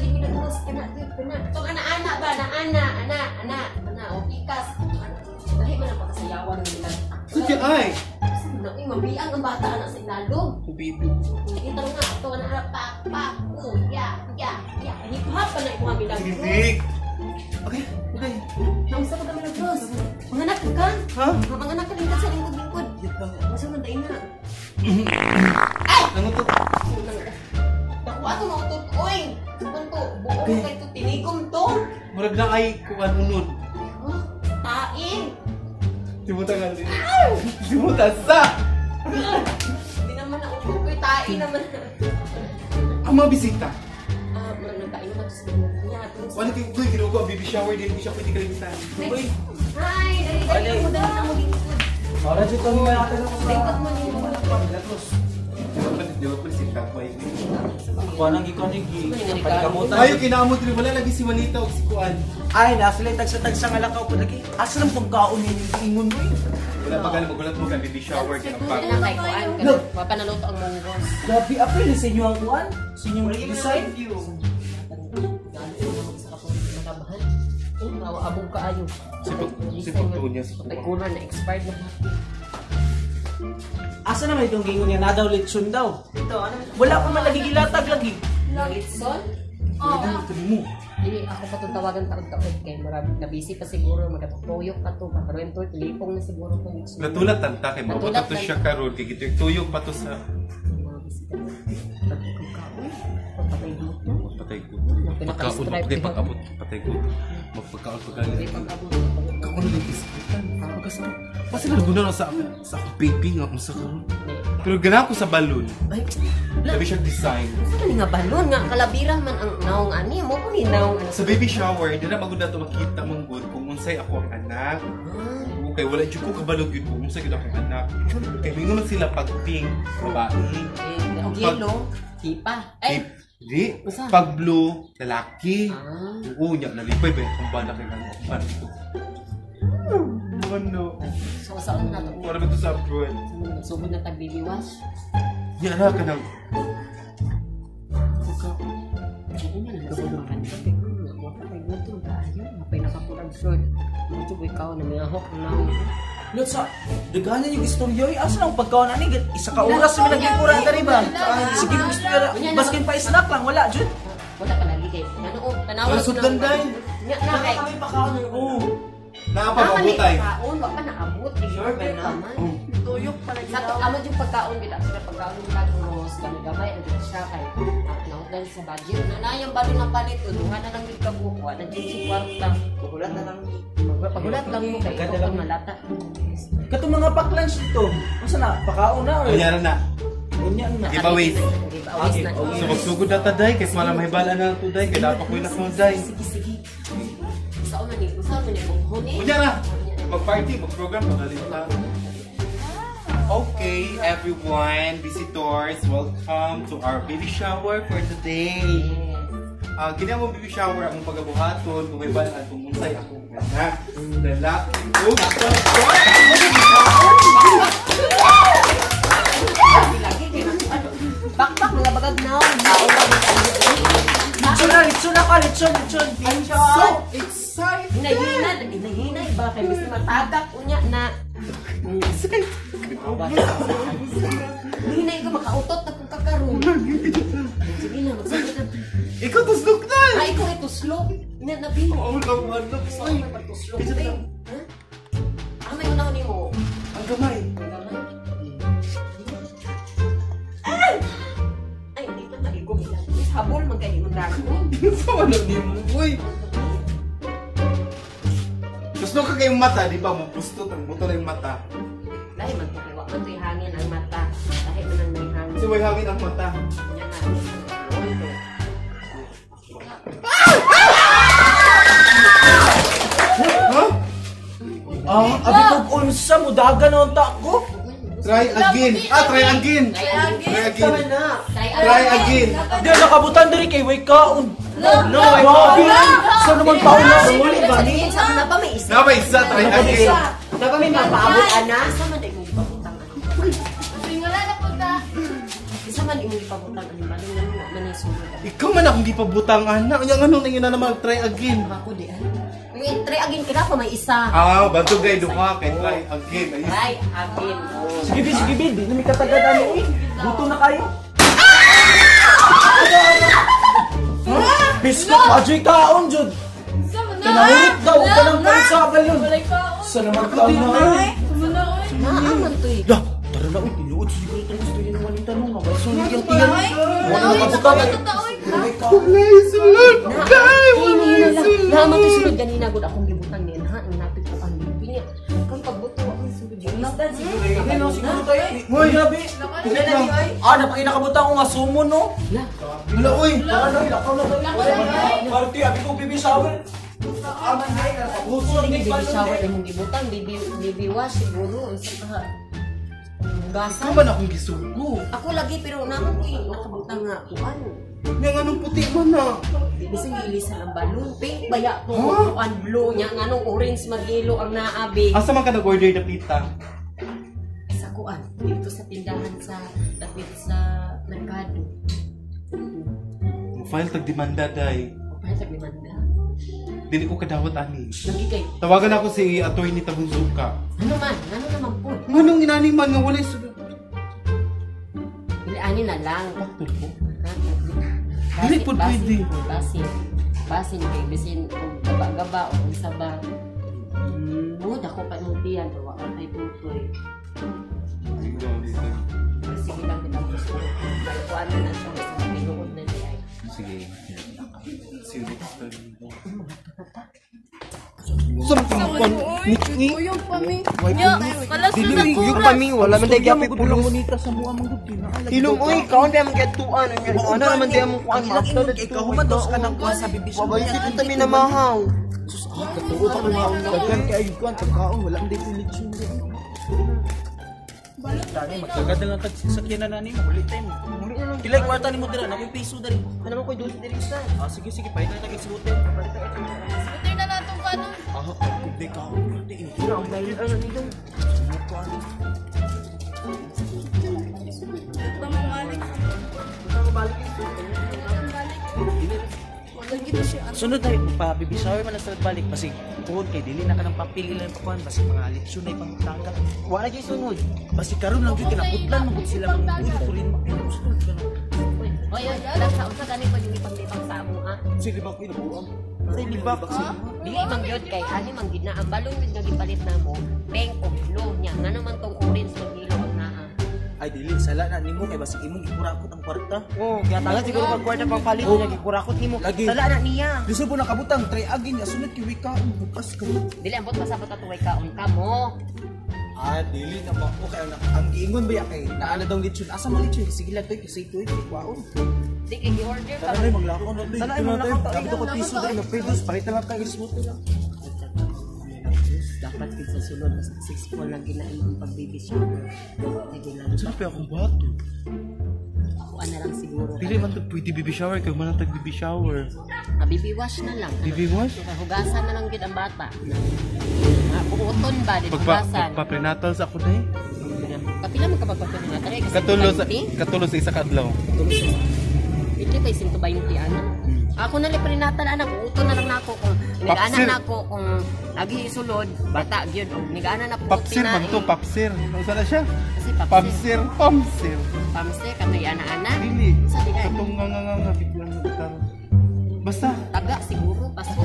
di minagas kana kana. Tong ana ana ba na ana ana ana ana o pikas. Dahil man ang pagkasayawan nila. Sige ay. Naku, mabiang ang bata anak sa inalog. Kubibi. Kita nga, ito na harap, pak, pak, kuya, ya, ya. Hip hop pa na yung mga milang. Sige, Vic. Okay, okay. Nausa ka kami nag-cross. Mga anak ka? Ha? Mga anak ka rin ka sa lingkod-lingkod. Masa man dahil na. Murag na ay kuan unod. Tain. Simuta nga din. Simuta sa! Hindi naman na utoy. Tain naman. Ang mga bisita. Ah, naman sa niya. Wala kayo, kinuha ko ang baby shower din. Hindi siya pwede kalimutan. Hi, dali, dali mo, dali na mo lingkod. Para dito kami natin ako sa... Lingkod mo niyo. Di ba pwede si Kakboy? Kuha nang ikaw ni Gi. Palikamutan. Ayaw, kinamot rin. Wala lagi si Manita o si Kuan. Ay, nasulay tagsa-tagsa nga lakaw po lagi. Asa ng pagkaon ni ingon mo eh? Wala pa ganun, magulat mo ka baby shower. Kinapag. Wala kay kuan. Look. Papanaluto ang munggos. Grabe, apel ni sa inyo ang kuhan. Sa design. Makabahan. Oh, nawa abong kaayo. Niya, sipag. Patay kuran na expired na. Asa naman itong gingon niya? Nadaw litsun daw. Ito, ano? Wala pa man lagi gilatag lagi. Litson? Oo. Ito mo. Dili ako pa itong tawagan taon taon kay marami na busy pa siguro magkatuyok pa to pakaruento lipong na siguro ko Litson. Natulat tanta kay Natulat to siya karon kay gito tuyok pa to sa. Pagpatay dito. patay ko. Yung Pagkaon diba? pag-abot patay ko. Magpagkaon Hindi pagkaon. Pag-abot. Kaon din isipan. Pagkasa. Kasi naguna na sa sa baby nga usa karon. Pero gana ko sa balloon. Ay, Sabi siya design. Ano nga balon nga kalabira man ang naong ani mo ko ni naong ano Sa baby shower, hindi na magud to makita mong good kung unsay ako ang anak. Ah, Okay, wala jud ko kabalog yun kung unsay ako ang anak. Kay mingon sila pag pink, babae. eh, ang yellow, hipa. Eh, Ay, di. Pag blue, lalaki. ah. Oo, niya, nalipay ba yung bala kay ano? Ano ito? Ano? So, saan na nato? Wala ba ito sa abroad? Sugod na tag baby wash. Yan na ka nang... Ano na lang sa mga kanto? Pero nga, wala kay gusto ka ayo. Mapay nakapulag short. Ito ko ikaw na may ahok na. Lot sa, daganan yung istorya eh. Asa nang pagkaon ani? Isa ka oras naman nagikuran ka ba? Sige, gusto ka Baskin pa snack lang, wala, Jud. Wala ka lagi kay. Ano tanawa Wala sudan, day. Nga na kay. pakaon. Oo. Nakapagabutay. Kaon, wa pa naabot. Sure, ba naman? Tuyok pala Sa to amo yung pagkaon gid sa pagkaon ng bagos kami gamay ang siya kay naudan sa budget na na yung bali na palit duha na lang gid kabuko na gid si kwarta Pagulat na lang. pagulat lang mo kay ito lang. malata Katong mga pack-lunch dito. Asa na? Pakaon na? Kunyara na. Ganyan na. Giveaways. giveaways na So magsugod na ta, day. Kaya wala may bala na ito, day. Kaya dapat ko yung nakong, day. sige sige sa una ni usa man ni huni Kunyara! Mag-party, mag-program, magaling ta. Okay, everyone, visitors, welcome to our baby shower for today. Ah, uh, mo baby shower ang pagabuhaton, kung may balaan kung unsay ako anak. Lalaki. Oh, bakbak mga bagag naon naon Litsun na, litsun na ka, litsun, litsun. so excited! Hinay-hinay, hinay-hinay ba kay bis matagak unya na Hinay ka makautot na kung kakaroon. Sige na, magsabi ka. Ikaw tuslok na! Ah, ikaw ito slow. Ina na bi. Oo, lang, manok. Gusto Ay, ko Gusto ka kayong mata, di ba? Mupusto, ang buto na yung mata. Dahil ito, wak man ito'y hangin ang mata. Dahil man ang may hangin. Kasi may hangin ang mata. Yan na. Ito? Ah, abi ko unsa mo dagan on ta ko. Try again. Ah, try again. Try again. Try again. Try Try again. Di nakabutan diri kay way kaon. No, grabe. Sa naman taon na uli ba ni? Na pa may isa. Na ba isa? Try again. Na pa may mapaabot ana. Sa man dai mo ipakutang ano. Wala na po ta. Isa man imong ipabutang ang balon nga nga man isulod. Ikaw man akong gipabutang ana. Nya ngano na yun na naman try again. Ako di ay. May try again kada pa may isa. Ah, bato gay duha kay try again. Ay, Try again. Oh. Sige, Bi, sige, Bi. Di na may katagad ano eh. Buto na kayo. Bisko, ajoy kaon, Jud. Kinahulit daw, ka ng pansabal yun. Sa naman taon na eh. Naaman to eh. Dah, tara na, uy, tinuod siguro itong gusto yun ng manita nung mabay. Sulit yung tiyan. Wala na kabutan. Kinahulit ka. sulod. Kay, wala sulod. Naaman to sulod ganina gud akong Isdan siguro. Hindi no, siguro tayo. Hoy, gabi. Hindi na ay. Ah, napakinakabutan ko nga sumo, no? La. Wala, uy. Na, na. Party, abi ko bibi shower. Aman na, nakabuso. Sige, baby shower imong gibutang, baby baby wash siguro unsa ka. Ikaw Gasan. man akong gisugo. Ako lagi pero naman ko nakabutang nga kuan. Nya nganong puti man na. Bising ilisan ang balloon. Pink baya to. Kuan blue nya nganong orange magilo ang naabi. Asa man ka nag-order na pita? Sa kuan dito sa tindahan sa lapit sa merkado. File tag demanda day. Pa sa limanda. Dili ko kadawat ani. Lagi kay Tawagan ako si Attorney Tabunzuka. ano man, ano naman po. Nganong inani man nga wala sulod. Ili ani na lang. Bakit po? Basin, Dili po pwede. Basin. Basin kay bisin og gaba-gaba o unsa ba. Bud ako pa nung tiyan wa ka kay tutoy. Sige lang kita gusto. Kuan na siya sa pinuod na niya. Sige. Sige. Uyong pami. Ya, kalas na sa Yung kuras. kami, wala man tayo gyapon pulong mo. Monita sa mga mga gutin. Ilong oy, kaon tayo mga tuan. Ano naman tayo mong kuan, na Ikaw humados ka ng kuha sa bibis. Wabay dito kami na mahaw. Katuot ako nga ang daghan kay ayun kuan pagkaon wala ang dito lechon. Tani magkagad lang tag sasakyan na nani mo ulit time. Kilay kwarta nimo dira na piso dali. Ano mo koy dulce diri sa? Ah sige sige pahit na tag suote. Buti na natong ka nun. Ah kubi ka ini. Ano ang dahil ano nito? Tamang gito siya. Sunod tayo pa bibi shower man sa balik basig tuhod kay dili na ka nang papili lang pakuan basig mga lechon na ipang tangkat. Wala gyud sunod. Basig karon lang gyud kinaputlan mo sila mga ulo ko rin. Oy, oy, lang sa unsa gani pa yung ipaglibang sa amo ha. Sige ba ko inabuang. Sa libak. Dili man gyud kay ani man gid na ang balon gid nga gipalit namo. Pink o blue nya ngano man tong orange naa. Ay dili sala na nimo kay basig imong gikurakot ang kwarta. Oh, kaya taga siguro pag kwarta pang palit niya gikurakot nimo. Lagi. Tala na niya. Gusto po nakabutang try agin ya sunod kay wika ang bukas ka. Dili ambot pasabot at way kaon ka mo. Ah dili na mo kay ang, giingon ba ya kay naala daw lechon asa mo lechon sige lang toy kasi toy kwaon. Di kay gi-order ka. Tara na maglakaw na toy. Na maglakaw. toy. Sabi ko piso dali na pesos pakita lang kay ismo lang. Dapat gid sa sulod mas successful na ginain ang pag-baby shower. Sige lang. Sabi akong bato. Ako na lang siguro. Dili man to pwede baby shower kay man tag baby shower. Ah, baby wash na lang. Baby wash? Hugasan na lang gid ang bata. Ah, buuton ba di Pagpa hugasan? pagpa-prenatal sa ako day. Kapila mo kapag na tari kasi Katulo sa 20? katulo sa isa ka adlaw. Ito pa isin to ba yung tiana? Ako na li prenatal anak, uto na lang nako kung nigana Papsir. na ako kung lagi isulod, bata gyud og nigana na po Papsir man to, papsir. Ano na siya? Kasi papsir. Pamsir, pamsir. Pamsir katoy ana-ana. Dili. Sa di ay Katong nga nga nga biglang nagtaro. Basta, taga siguro pasko.